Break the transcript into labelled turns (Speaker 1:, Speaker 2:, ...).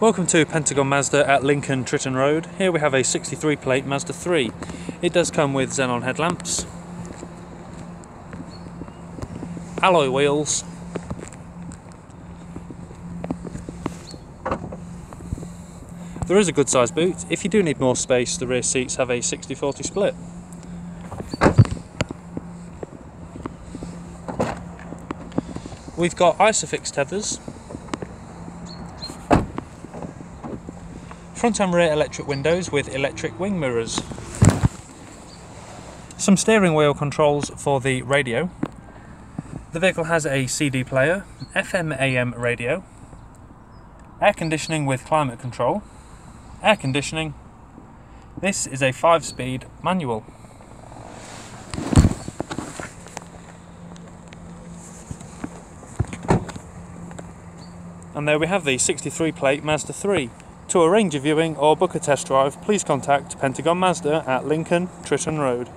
Speaker 1: Welcome to Pentagon Mazda at Lincoln Tritton Road. Here we have a 63 plate Mazda 3. It does come with xenon headlamps, alloy wheels, There is a good sized boot. If you do need more space, the rear seats have a 60-40 split. We've got Isofix tethers, front and rear electric windows with electric wing mirrors, some steering wheel controls for the radio. The vehicle has a CD player, FM AM radio, air conditioning with climate control, air conditioning. This is a 5 speed manual. And there we have the 63 plate Mazda 3. To arrange a viewing or book a test drive, please contact Pentagon Mazda at Lincoln, Tritton Road.